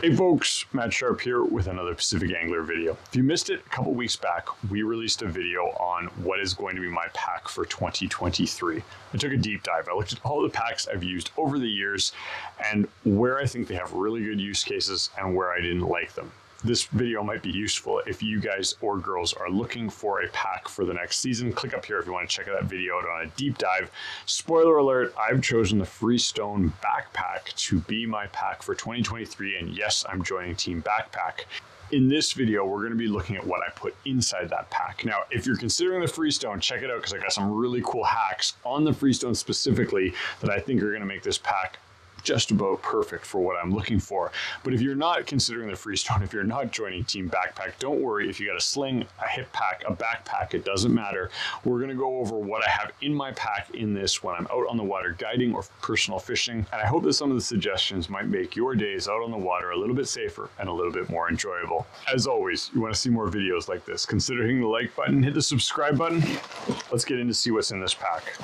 Hey folks, Matt Sharp here with another Pacific Angler video. If you missed it a couple weeks back, we released a video on what is going to be my pack for 2023. I took a deep dive. I looked at all the packs I've used over the years and where I think they have really good use cases and where I didn't like them this video might be useful if you guys or girls are looking for a pack for the next season. Click up here if you want to check that video out on a deep dive. Spoiler alert, I've chosen the Freestone Backpack to be my pack for 2023, and yes, I'm joining Team Backpack. In this video, we're going to be looking at what I put inside that pack. Now, if you're considering the Freestone, check it out because I got some really cool hacks on the Freestone specifically that I think are going to make this pack just about perfect for what I'm looking for. But if you're not considering the Freestone, if you're not joining Team Backpack, don't worry. If you got a sling, a hip pack, a backpack, it doesn't matter. We're gonna go over what I have in my pack in this when I'm out on the water guiding or personal fishing. And I hope that some of the suggestions might make your days out on the water a little bit safer and a little bit more enjoyable. As always, you wanna see more videos like this, consider hitting the like button, hit the subscribe button. Let's get in to see what's in this pack.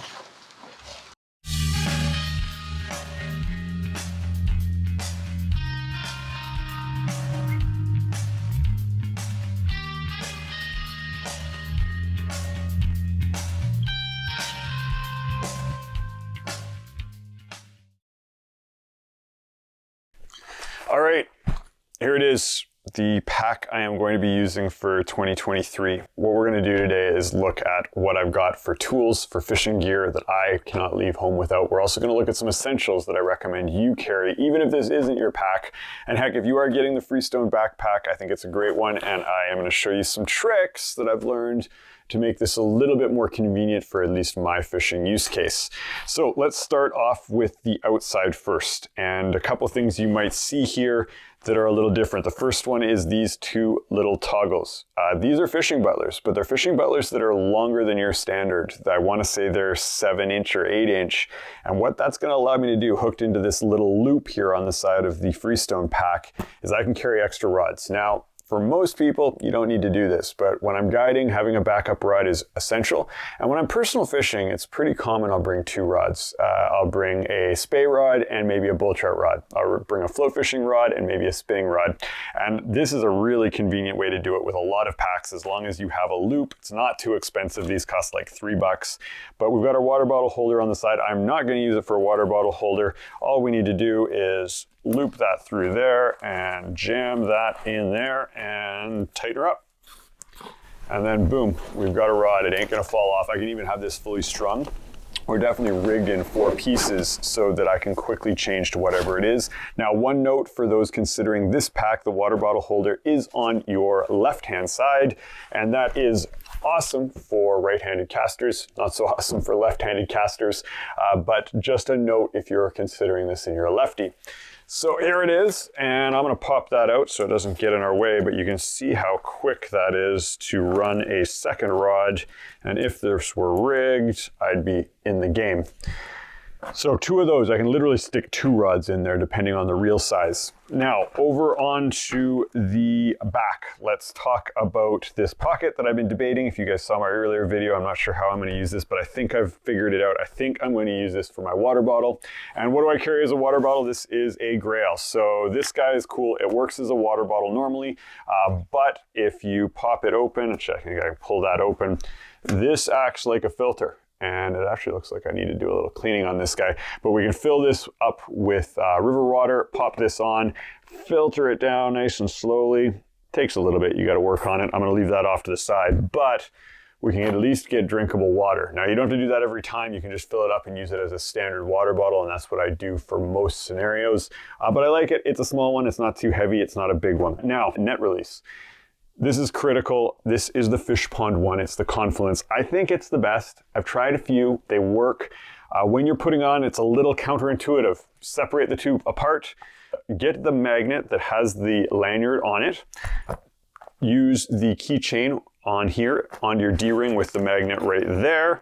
Here it is, the pack I am going to be using for 2023. What we're going to do today is look at what I've got for tools, for fishing gear that I cannot leave home without. We're also going to look at some essentials that I recommend you carry, even if this isn't your pack. And heck, if you are getting the Freestone backpack, I think it's a great one. And I am going to show you some tricks that I've learned to make this a little bit more convenient for at least my fishing use case. So let's start off with the outside first. And a couple things you might see here that are a little different. The first one is these two little toggles. Uh, these are fishing butlers, but they're fishing butlers that are longer than your standard. I want to say they're seven inch or eight inch. And what that's going to allow me to do hooked into this little loop here on the side of the Freestone pack is I can carry extra rods. Now, for most people, you don't need to do this, but when I'm guiding, having a backup rod is essential. And when I'm personal fishing, it's pretty common I'll bring two rods. Uh, I'll bring a spey rod and maybe a bull trout rod. I'll bring a float fishing rod and maybe a spinning rod. And this is a really convenient way to do it with a lot of packs as long as you have a loop. It's not too expensive. These cost like three bucks, but we've got our water bottle holder on the side. I'm not gonna use it for a water bottle holder. All we need to do is loop that through there and jam that in there and tighten her up. And then boom, we've got a rod. It ain't gonna fall off. I can even have this fully strung. We're definitely rigged in four pieces so that I can quickly change to whatever it is. Now, one note for those considering this pack, the water bottle holder is on your left-hand side, and that is awesome for right-handed casters, not so awesome for left-handed casters, uh, but just a note if you're considering this and you're a lefty. So here it is, and I'm gonna pop that out so it doesn't get in our way, but you can see how quick that is to run a second rod. And if this were rigged, I'd be in the game. So two of those, I can literally stick two rods in there depending on the reel size. Now over onto the back, let's talk about this pocket that I've been debating. If you guys saw my earlier video, I'm not sure how I'm gonna use this, but I think I've figured it out. I think I'm gonna use this for my water bottle. And what do I carry as a water bottle? This is a Grayl. So this guy is cool. It works as a water bottle normally, uh, but if you pop it open, check, I can pull that open, this acts like a filter and it actually looks like I need to do a little cleaning on this guy. But we can fill this up with uh, river water, pop this on, filter it down nice and slowly. Takes a little bit, you gotta work on it. I'm gonna leave that off to the side, but we can at least get drinkable water. Now you don't have to do that every time. You can just fill it up and use it as a standard water bottle and that's what I do for most scenarios. Uh, but I like it, it's a small one, it's not too heavy, it's not a big one. Now, net release. This is critical. This is the Fishpond one. It's the Confluence. I think it's the best. I've tried a few. They work. Uh, when you're putting on, it's a little counterintuitive. Separate the two apart. Get the magnet that has the lanyard on it. Use the keychain on here on your D-ring with the magnet right there.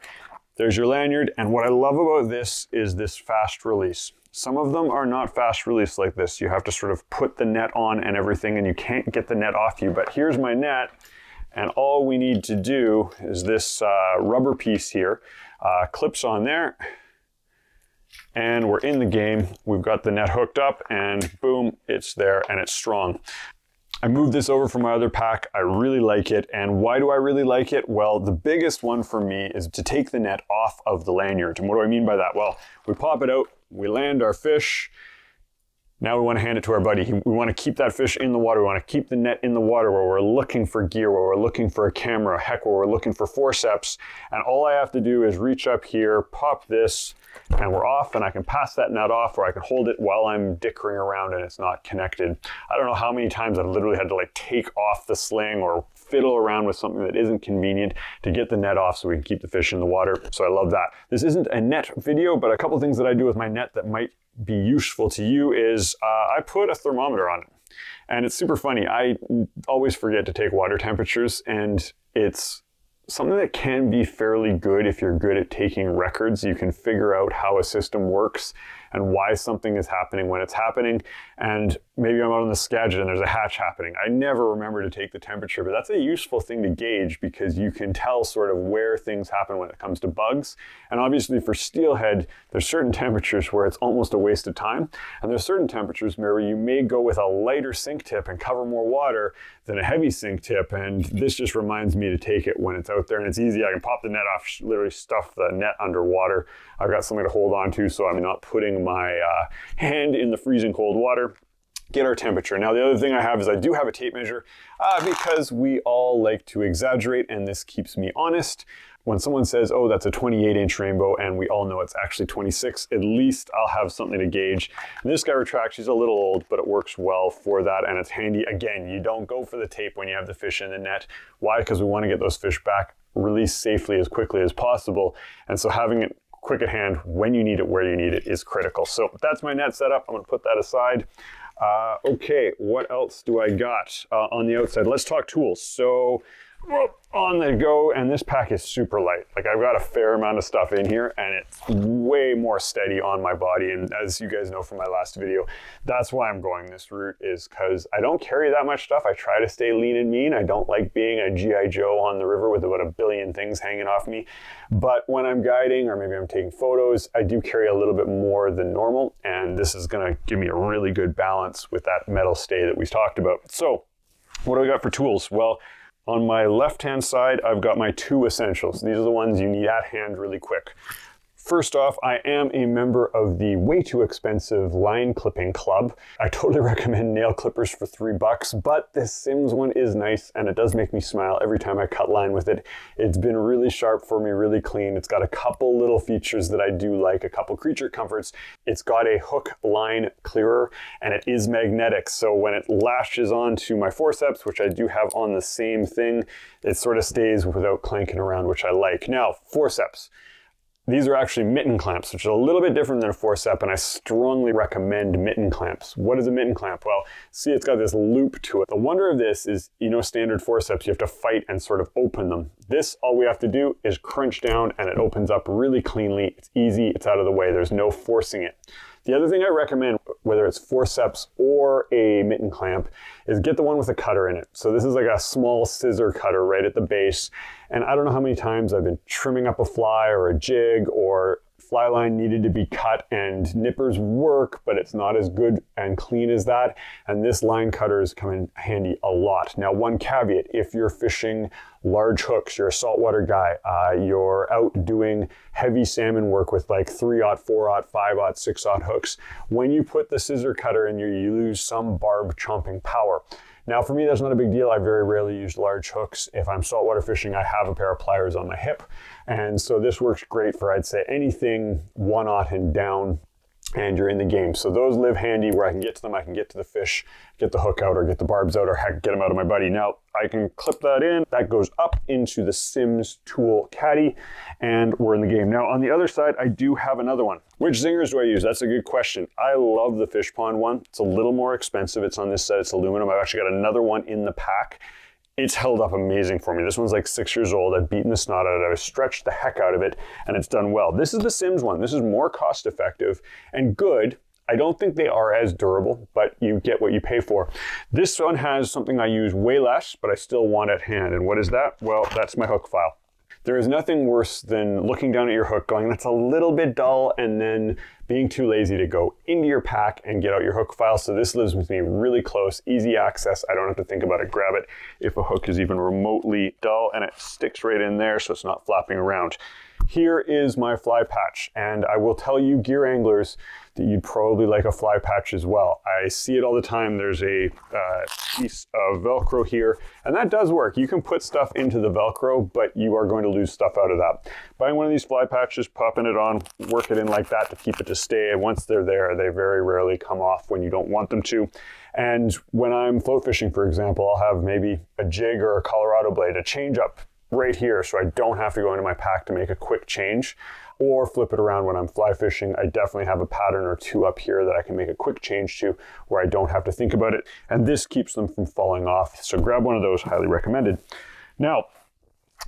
There's your lanyard. And what I love about this is this fast release. Some of them are not fast release like this. You have to sort of put the net on and everything and you can't get the net off you. But here's my net and all we need to do is this uh, rubber piece here uh, clips on there and we're in the game. We've got the net hooked up and boom, it's there and it's strong. I moved this over from my other pack. I really like it. And why do I really like it? Well, the biggest one for me is to take the net off of the lanyard. And what do I mean by that? Well, we pop it out, we land our fish, now we want to hand it to our buddy. We want to keep that fish in the water. We want to keep the net in the water where we're looking for gear, where we're looking for a camera, heck, where we're looking for forceps. And all I have to do is reach up here, pop this, and we're off and I can pass that net off or I can hold it while I'm dickering around and it's not connected. I don't know how many times I've literally had to like take off the sling or fiddle around with something that isn't convenient to get the net off so we can keep the fish in the water. So I love that. This isn't a net video, but a couple things that I do with my net that might be useful to you is uh, I put a thermometer on it. And it's super funny. I always forget to take water temperatures and it's something that can be fairly good if you're good at taking records. You can figure out how a system works and why something is happening when it's happening. And maybe I'm out on the Skagit and there's a hatch happening. I never remember to take the temperature, but that's a useful thing to gauge because you can tell sort of where things happen when it comes to bugs. And obviously for steelhead, there's certain temperatures where it's almost a waste of time. And there's certain temperatures where you may go with a lighter sink tip and cover more water than a heavy sink tip. And this just reminds me to take it when it's out there and it's easy. I can pop the net off, literally stuff the net underwater. I've got something to hold on to so I'm not putting my uh, hand in the freezing cold water get our temperature. Now, the other thing I have is I do have a tape measure uh, because we all like to exaggerate and this keeps me honest. When someone says, oh, that's a 28 inch rainbow, and we all know it's actually 26, at least I'll have something to gauge. And this guy retracts, he's a little old, but it works well for that, and it's handy. Again, you don't go for the tape when you have the fish in the net. Why? Because we want to get those fish back released safely as quickly as possible. And so having it quick at hand when you need it, where you need it is critical. So that's my net setup. I'm gonna put that aside. Uh, okay, what else do I got uh, on the outside? Let's talk tools. So on the go and this pack is super light. Like I've got a fair amount of stuff in here and it's way more steady on my body. And as you guys know from my last video that's why I'm going this route is because I don't carry that much stuff. I try to stay lean and mean. I don't like being a GI Joe on the river with about a billion things hanging off me. But when I'm guiding or maybe I'm taking photos I do carry a little bit more than normal and this is gonna give me a really good balance with that metal stay that we talked about. So what do I got for tools? Well on my left-hand side, I've got my two essentials. These are the ones you need at hand really quick. First off, I am a member of the way too expensive line clipping club. I totally recommend nail clippers for three bucks, but this Simms one is nice and it does make me smile every time I cut line with it. It's been really sharp for me, really clean. It's got a couple little features that I do like, a couple creature comforts. It's got a hook line clearer and it is magnetic. So when it lashes onto my forceps, which I do have on the same thing, it sort of stays without clanking around, which I like. Now, forceps. These are actually mitten clamps, which is a little bit different than a forcep, and I strongly recommend mitten clamps. What is a mitten clamp? Well, see it's got this loop to it. The wonder of this is, you know standard forceps, you have to fight and sort of open them. This, all we have to do is crunch down and it opens up really cleanly. It's easy, it's out of the way, there's no forcing it. The other thing I recommend, whether it's forceps or a mitten clamp, is get the one with a cutter in it. So this is like a small scissor cutter right at the base. And I don't know how many times I've been trimming up a fly or a jig or fly line needed to be cut and nippers work, but it's not as good and clean as that. And this line cutters come in handy a lot. Now, one caveat, if you're fishing large hooks, you're a saltwater guy, uh, you're out doing heavy salmon work with like 3-aught, 4-aught, 5-aught, 6-aught hooks, when you put the scissor cutter in, you lose some barb chomping power. Now for me, that's not a big deal. I very rarely use large hooks. If I'm saltwater fishing, I have a pair of pliers on my hip. And so this works great for, I'd say, anything one aught and down and you're in the game. So those live handy where I can get to them, I can get to the fish, get the hook out or get the barbs out or heck, get them out of my buddy. Now I can clip that in, that goes up into the Simms tool caddy and we're in the game. Now on the other side, I do have another one. Which zingers do I use? That's a good question. I love the Fishpond one. It's a little more expensive. It's on this set, it's aluminum. I've actually got another one in the pack it's held up amazing for me. This one's like six years old. I've beaten the snot out of it. I've stretched the heck out of it, and it's done well. This is the Simms one. This is more cost effective and good. I don't think they are as durable, but you get what you pay for. This one has something I use way less, but I still want at hand. And what is that? Well, that's my hook file. There is nothing worse than looking down at your hook going, that's a little bit dull, and then being too lazy to go into your pack and get out your hook file. So this lives with me really close, easy access. I don't have to think about it. Grab it if a hook is even remotely dull and it sticks right in there so it's not flapping around. Here is my fly patch, and I will tell you gear anglers that you'd probably like a fly patch as well. I see it all the time. There's a uh, piece of Velcro here, and that does work. You can put stuff into the Velcro, but you are going to lose stuff out of that. Buying one of these fly patches, popping it on, work it in like that to keep it to stay. Once they're there, they very rarely come off when you don't want them to. And when I'm float fishing, for example, I'll have maybe a jig or a Colorado blade, a change up right here so I don't have to go into my pack to make a quick change or flip it around when I'm fly fishing. I definitely have a pattern or two up here that I can make a quick change to where I don't have to think about it. And this keeps them from falling off. So grab one of those, highly recommended. Now,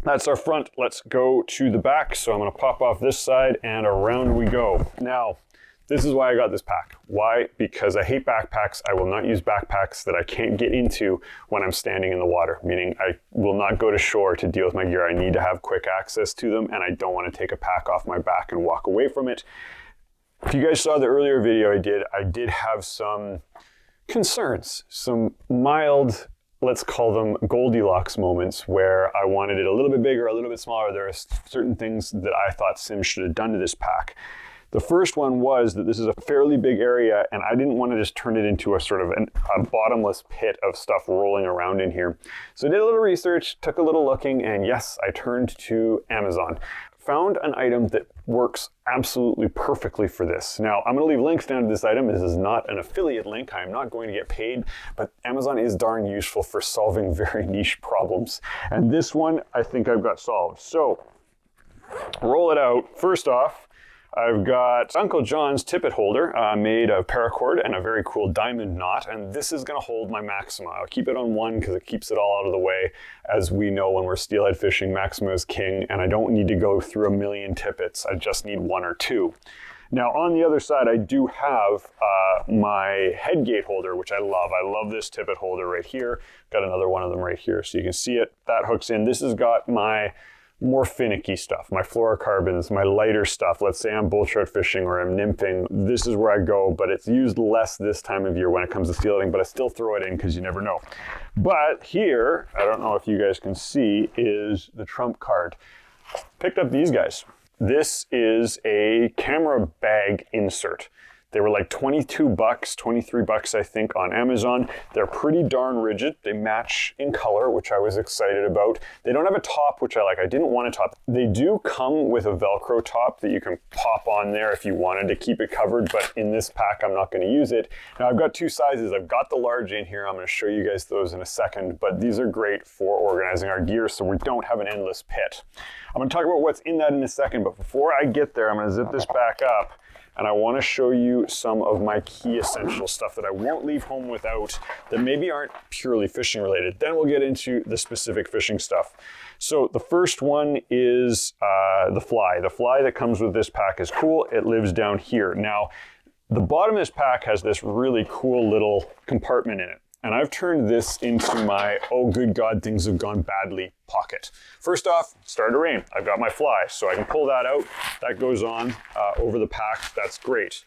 that's our front. Let's go to the back. So I'm gonna pop off this side and around we go. Now, this is why I got this pack. Why? Because I hate backpacks. I will not use backpacks that I can't get into when I'm standing in the water, meaning I will not go to shore to deal with my gear. I need to have quick access to them and I don't want to take a pack off my back and walk away from it. If you guys saw the earlier video I did, I did have some concerns, some mild let's call them Goldilocks moments where I wanted it a little bit bigger, a little bit smaller. There are certain things that I thought Simms should have done to this pack. The first one was that this is a fairly big area and I didn't want to just turn it into a sort of an, a bottomless pit of stuff rolling around in here. So I did a little research, took a little looking, and yes, I turned to Amazon. Found an item that works absolutely perfectly for this. Now, I'm going to leave links down to this item. This is not an affiliate link. I am not going to get paid, but Amazon is darn useful for solving very niche problems. And this one, I think I've got solved. So, roll it out. First off, I've got Uncle John's tippet holder uh, made of paracord and a very cool diamond knot, and this is going to hold my Maxima. I'll keep it on one because it keeps it all out of the way. As we know, when we're steelhead fishing, Maxima is king, and I don't need to go through a million tippets. I just need one or two. Now on the other side, I do have uh, my headgate holder, which I love. I love this tippet holder right here. Got another one of them right here, so you can see it. That hooks in. This has got my more finicky stuff, my fluorocarbons, my lighter stuff. Let's say I'm bull trout fishing or I'm nymphing. This is where I go, but it's used less this time of year when it comes to steelheading, but I still throw it in because you never know. But here, I don't know if you guys can see, is the trump card. Picked up these guys. This is a camera bag insert. They were like 22 bucks, 23 bucks, I think, on Amazon. They're pretty darn rigid. They match in color, which I was excited about. They don't have a top, which I like. I didn't want a top. They do come with a Velcro top that you can pop on there if you wanted to keep it covered, but in this pack, I'm not going to use it. Now, I've got two sizes. I've got the large in here. I'm going to show you guys those in a second, but these are great for organizing our gear so we don't have an endless pit. I'm going to talk about what's in that in a second, but before I get there, I'm going to zip this back up and I want to show you some of my key essential stuff that I won't leave home without that maybe aren't purely fishing related. Then we'll get into the specific fishing stuff. So the first one is uh, the fly. The fly that comes with this pack is cool. It lives down here. Now, the bottom of this pack has this really cool little compartment in it. And I've turned this into my, oh good God, things have gone badly pocket. First off, started to rain. I've got my fly, so I can pull that out. That goes on uh, over the pack. That's great.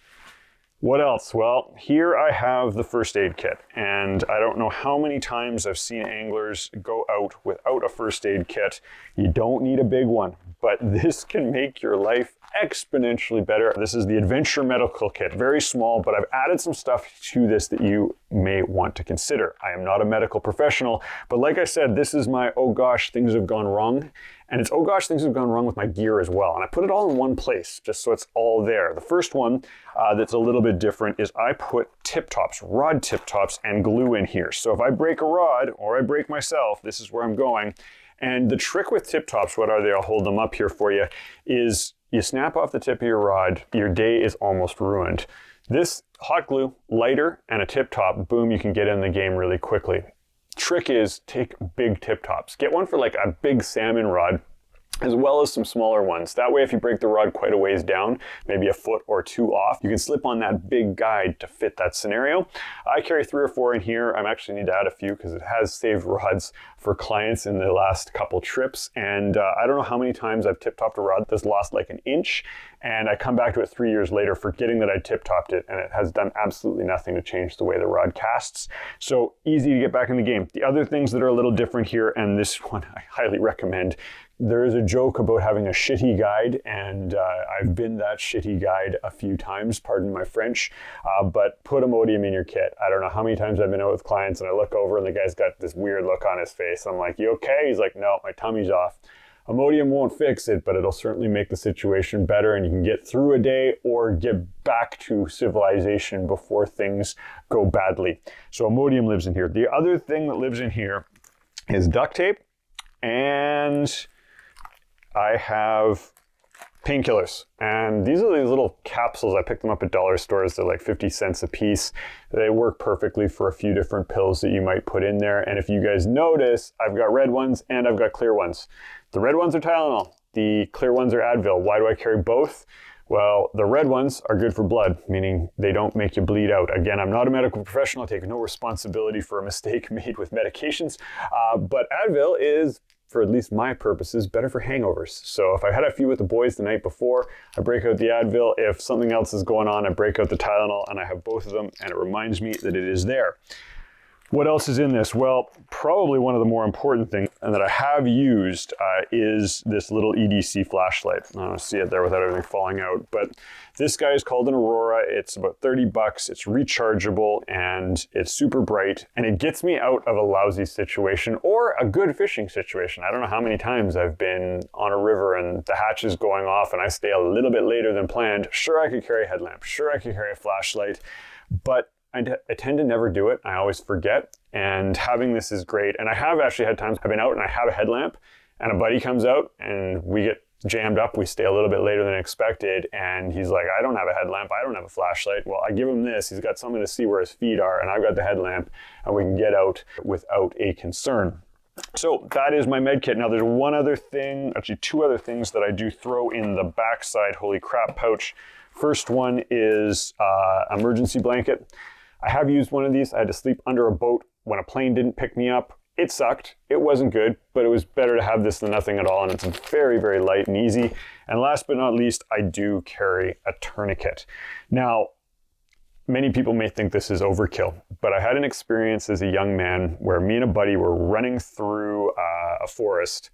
What else? Well, here I have the first aid kit, and I don't know how many times I've seen anglers go out without a first aid kit. You don't need a big one, but this can make your life exponentially better. This is the Adventure Medical Kit, very small, but I've added some stuff to this that you may want to consider. I am not a medical professional, but like I said, this is my, oh gosh, things have gone wrong. And it's, oh gosh, things have gone wrong with my gear as well. And I put it all in one place, just so it's all there. The first one uh, that's a little bit different is I put tip tops, rod tip tops, and glue in here. So if I break a rod or I break myself, this is where I'm going. And the trick with tip tops, what are they? I'll hold them up here for you, is you snap off the tip of your rod, your day is almost ruined. This hot glue, lighter, and a tip top, boom, you can get in the game really quickly. Trick is take big tip tops. Get one for like a big salmon rod as well as some smaller ones. That way, if you break the rod quite a ways down, maybe a foot or two off, you can slip on that big guide to fit that scenario. I carry three or four in here. I actually need to add a few because it has saved rods for clients in the last couple trips. And uh, I don't know how many times I've tip topped a rod that's lost like an inch. And I come back to it three years later, forgetting that I tip topped it, and it has done absolutely nothing to change the way the rod casts. So easy to get back in the game. The other things that are a little different here, and this one I highly recommend, there is a joke about having a shitty guide, and uh, I've been that shitty guide a few times, pardon my French, uh, but put Imodium in your kit. I don't know how many times I've been out with clients and I look over and the guy's got this weird look on his face. I'm like, you okay? He's like, no, my tummy's off. Imodium won't fix it, but it'll certainly make the situation better and you can get through a day or get back to civilization before things go badly. So Imodium lives in here. The other thing that lives in here is duct tape and I have painkillers. And these are these little capsules. I picked them up at dollar stores. They're like 50 cents a piece. They work perfectly for a few different pills that you might put in there. And if you guys notice, I've got red ones and I've got clear ones. The red ones are Tylenol. The clear ones are Advil. Why do I carry both? Well, the red ones are good for blood, meaning they don't make you bleed out. Again, I'm not a medical professional. I take no responsibility for a mistake made with medications. Uh, but Advil is for at least my purposes, better for hangovers. So if I had a few with the boys the night before, I break out the Advil. If something else is going on, I break out the Tylenol and I have both of them and it reminds me that it is there. What else is in this? Well, probably one of the more important things and that I have used uh, is this little EDC flashlight. I don't see it there without everything falling out, but this guy is called an Aurora. It's about 30 bucks. It's rechargeable and it's super bright and it gets me out of a lousy situation or a good fishing situation. I don't know how many times I've been on a river and the hatch is going off and I stay a little bit later than planned. Sure, I could carry a headlamp. Sure, I could carry a flashlight, but I, tend to never do it. I always forget. And having this is great. And I have actually had times I've been out and I have a headlamp and a buddy comes out and we get jammed up. We stay a little bit later than expected. And he's like, I don't have a headlamp. I don't have a flashlight. Well, I give him this. He's got something to see where his feet are. And I've got the headlamp and we can get out without a concern. So that is my med kit. Now there's one other thing, actually two other things that I do throw in the backside holy crap pouch. First one is uh, emergency blanket. I have used one of these. I had to sleep under a boat when a plane didn't pick me up. It sucked. It wasn't good, but it was better to have this than nothing at all. And it's very, very light and easy. And last but not least, I do carry a tourniquet. Now, many people may think this is overkill, but I had an experience as a young man where me and a buddy were running through uh, a forest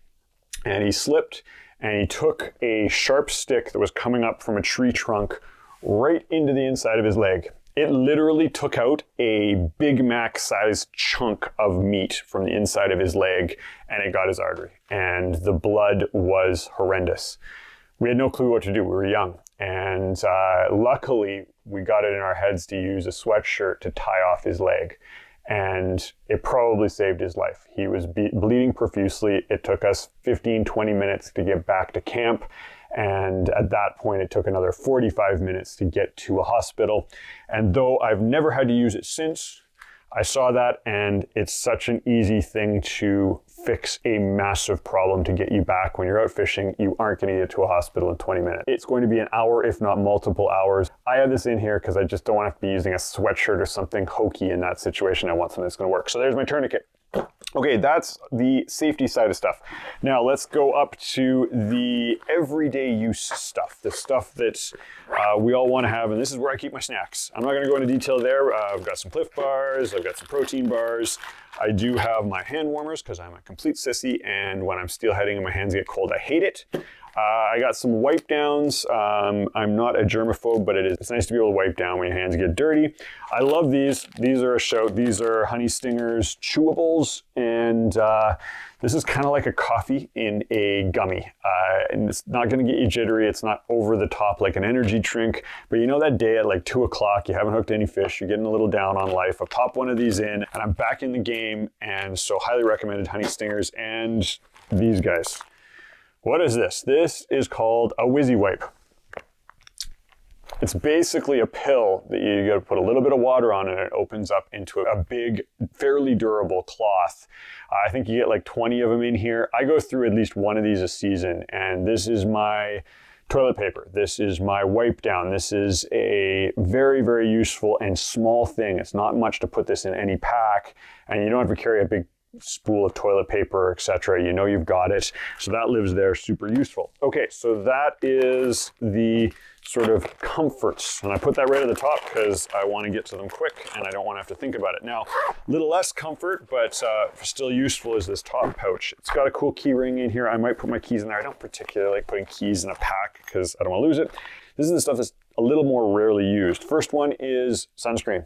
and he slipped and he took a sharp stick that was coming up from a tree trunk right into the inside of his leg. It literally took out a Big Mac sized chunk of meat from the inside of his leg and it got his artery. And the blood was horrendous. We had no clue what to do. We were young. And uh, luckily, we got it in our heads to use a sweatshirt to tie off his leg. And it probably saved his life. He was bleeding profusely. It took us 15, 20 minutes to get back to camp. And at that point, it took another 45 minutes to get to a hospital. And though I've never had to use it since, I saw that and it's such an easy thing to fix a massive problem to get you back. When you're out fishing, you aren't going to get to a hospital in 20 minutes. It's going to be an hour, if not multiple hours. I have this in here because I just don't want to be using a sweatshirt or something hokey in that situation. I want something that's going to work. So there's my tourniquet. Okay, that's the safety side of stuff. Now let's go up to the everyday use stuff, the stuff that uh, we all want to have, and this is where I keep my snacks. I'm not going to go into detail there. Uh, I've got some Clif bars, I've got some protein bars. I do have my hand warmers because I'm a complete sissy, and when I'm steelheading and my hands get cold, I hate it. Uh, I got some wipe downs. Um, I'm not a germaphobe, but it is, it's nice to be able to wipe down when your hands get dirty. I love these. These are a shout. These are Honey Stingers chewables, and uh, this is kind of like a coffee in a gummy. Uh, and it's not going to get you jittery. It's not over the top like an energy drink. But you know that day at like 2 o'clock, you haven't hooked any fish, you're getting a little down on life. I pop one of these in, and I'm back in the game. And so highly recommended Honey Stingers and these guys. What is this? This is called a Wizzy Wipe. It's basically a pill that you got to put a little bit of water on and it opens up into a big, fairly durable cloth. Uh, I think you get like 20 of them in here. I go through at least one of these a season, and this is my toilet paper. This is my wipe down. This is a very, very useful and small thing. It's not much to put this in any pack, and you don't have to carry a big spool of toilet paper, etc. You know you've got it. So that lives there, super useful. Okay, so that is the sort of comforts. And I put that right at the top because I want to get to them quick and I don't want to have to think about it. Now, a little less comfort, but uh, still useful is this top pouch. It's got a cool key ring in here. I might put my keys in there. I don't particularly like putting keys in a pack because I don't want to lose it. This is the stuff that's a little more rarely used. First one is sunscreen.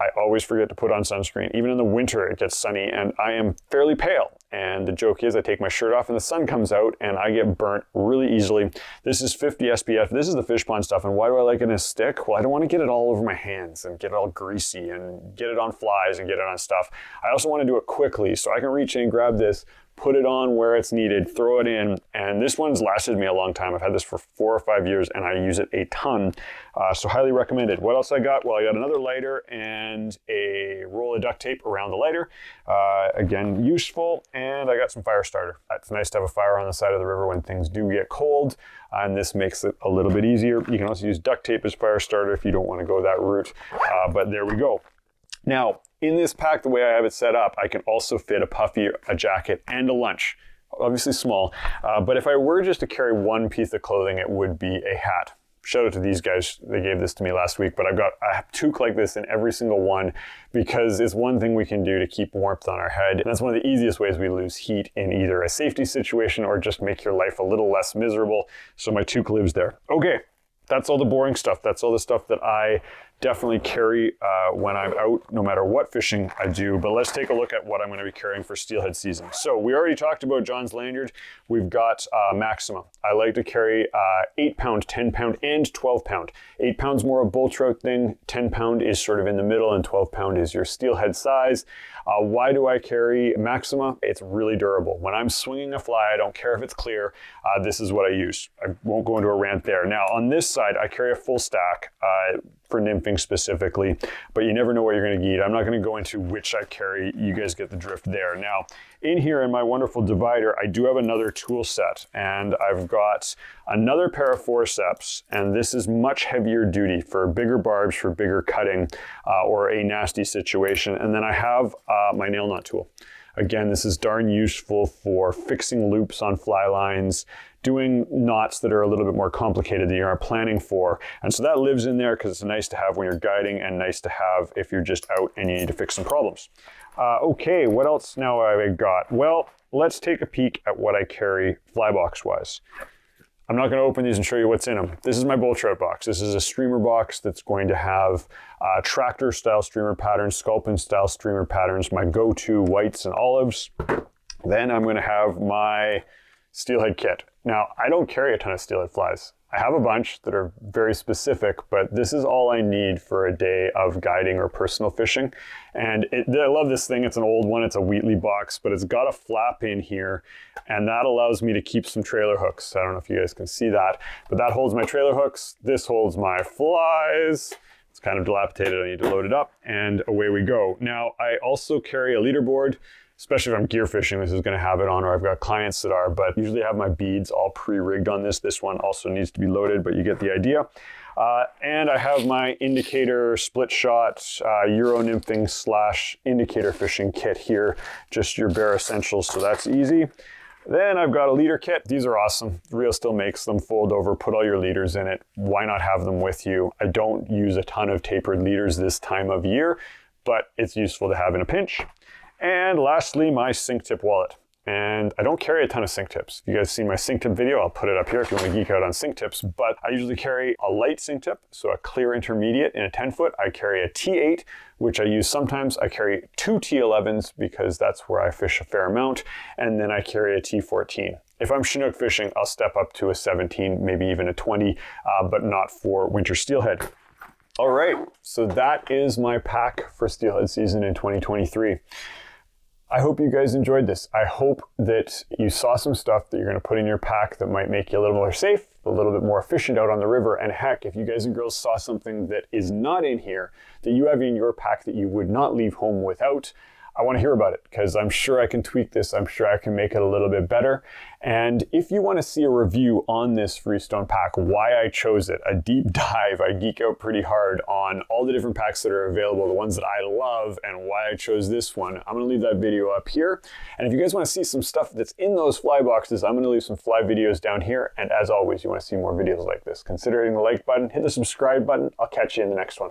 I always forget to put on sunscreen. Even in the winter, it gets sunny and I am fairly pale. And the joke is I take my shirt off and the sun comes out and I get burnt really easily. This is 50 SPF. This is the Fishpond stuff. And why do I like it in a stick? Well, I don't want to get it all over my hands and get it all greasy and get it on flies and get it on stuff. I also want to do it quickly so I can reach in, and grab this, put it on where it's needed, throw it in. And this one's lasted me a long time. I've had this for four or five years and I use it a ton. Uh, so highly recommended. What else I got? Well, I got another lighter and a roll of duct tape around the lighter. Uh, again, useful. And I got some fire starter. It's nice to have a fire on the side of the river when things do get cold. and this makes it a little bit easier. You can also use duct tape as fire starter if you don't want to go that route. Uh, but there we go. Now, in this pack, the way I have it set up, I can also fit a puffy, a jacket, and a lunch. Obviously small, uh, but if I were just to carry one piece of clothing, it would be a hat. Shout out to these guys, they gave this to me last week, but I've got a toque like this in every single one because it's one thing we can do to keep warmth on our head. And that's one of the easiest ways we lose heat in either a safety situation or just make your life a little less miserable. So my toque lives there. Okay, that's all the boring stuff. That's all the stuff that I definitely carry uh, when I'm out, no matter what fishing I do. But let's take a look at what I'm going to be carrying for steelhead season. So we already talked about John's lanyard. We've got uh, Maxima. I like to carry uh, 8 pound, 10 pound, and 12 pound. 8 pounds more of a bull trout thing, 10 pound is sort of in the middle, and 12 pound is your steelhead size. Uh, why do I carry Maxima? It's really durable. When I'm swinging a fly, I don't care if it's clear, uh, this is what I use. I won't go into a rant there. Now on this side, I carry a full stack uh, for nymphing specifically, but you never know what you're going to get. I'm not going to go into which I carry. You guys get the drift there. Now, in here in my wonderful divider, I do have another tool set, and I've got another pair of forceps, and this is much heavier duty for bigger barbs, for bigger cutting, uh, or a nasty situation. And then I have uh, my nail knot tool. Again, this is darn useful for fixing loops on fly lines, doing knots that are a little bit more complicated than you are planning for. And so that lives in there because it's nice to have when you're guiding and nice to have if you're just out and you need to fix some problems. Uh, okay, what else now have I got? Well, let's take a peek at what I carry fly box wise. I'm not going to open these and show you what's in them. This is my bull trout box. This is a streamer box that's going to have uh, tractor style streamer patterns, sculpin style streamer patterns, my go-to whites and olives. Then I'm going to have my steelhead kit. Now, I don't carry a ton of steelhead flies. I have a bunch that are very specific, but this is all I need for a day of guiding or personal fishing. And it, I love this thing. It's an old one. It's a Wheatley box, but it's got a flap in here, and that allows me to keep some trailer hooks. I don't know if you guys can see that, but that holds my trailer hooks. This holds my flies. It's kind of dilapidated. I need to load it up, and away we go. Now, I also carry a leaderboard especially if I'm gear fishing, this is going to have it on, or I've got clients that are, but usually I have my beads all pre-rigged on this. This one also needs to be loaded, but you get the idea. Uh, and I have my indicator split shot uh, Euro nymphing slash indicator fishing kit here, just your bare essentials, so that's easy. Then I've got a leader kit. These are awesome. Reel still makes them fold over, put all your leaders in it. Why not have them with you? I don't use a ton of tapered leaders this time of year, but it's useful to have in a pinch. And lastly, my sink tip wallet. And I don't carry a ton of sink tips. If you guys see my sink tip video, I'll put it up here if you want to geek out on sink tips. But I usually carry a light sink tip, so a clear intermediate in a 10 foot. I carry a T8, which I use sometimes. I carry two T11s because that's where I fish a fair amount. And then I carry a T14. If I'm Chinook fishing, I'll step up to a 17, maybe even a 20, uh, but not for winter steelhead. All right, so that is my pack for steelhead season in 2023. I hope you guys enjoyed this. I hope that you saw some stuff that you're going to put in your pack that might make you a little more safe a little bit more efficient out on the river. And heck, if you guys and girls saw something that is not in here that you have in your pack that you would not leave home without, I want to hear about it because I'm sure I can tweak this. I'm sure I can make it a little bit better. And if you want to see a review on this Freestone pack, why I chose it, a deep dive, I geek out pretty hard on all the different packs that are available, the ones that I love, and why I chose this one. I'm going to leave that video up here. And if you guys want to see some stuff that's in those fly boxes, I'm going to leave some fly videos down here. And as always, you want to see more videos like this, consider hitting the like button, hit the subscribe button. I'll catch you in the next one.